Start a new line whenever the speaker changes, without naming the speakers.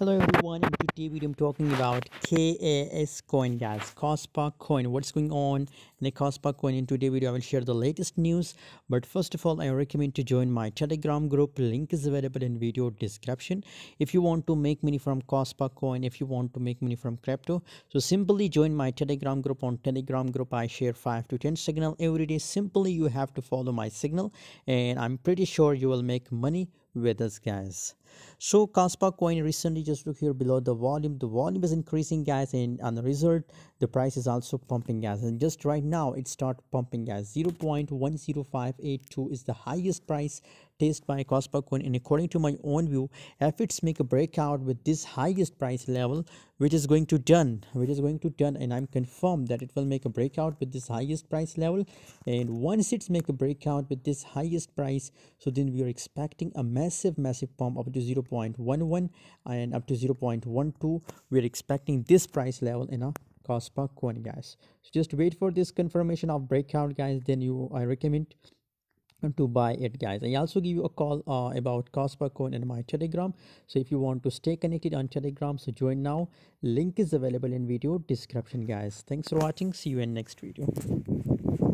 hello everyone in today video i'm talking about kas coin guys. Kaspa coin what's going on in the Kaspa coin? In today video i will share the latest news. But first of all i recommend to join my telegram group. Link is available in video description. If you want to make money from Kaspa coin if you want to make money from crypto so simply join my telegram group. On telegram group i share 5 to 10 signal every day. Simply you have to follow my signal and i'm pretty sure you will make money with us guys. So Kaspa coin recently just look here below the volume. The volume is increasing guys and on the result the price is also pumping guys. And just right now it start pumping guys. 0.10582 is the highest price test by coin. And according to my own view if it's make a breakout with this highest price level which is going to done which is going to done. And i'm confirmed that it will make a breakout with this highest price level. And once it's make a breakout with this highest price so then we are expecting a massive massive pump up to 0.11 and up to 0.12 we're expecting this price level in a Kaspa coin guys. So just wait for this confirmation of breakout guys. Then you i recommend to buy it guys. I also give you a call uh, about Kaspa coin in my telegram. So if you want to stay connected on telegram so join now. Link is available in video description guys. Thanks for watching. See you in next video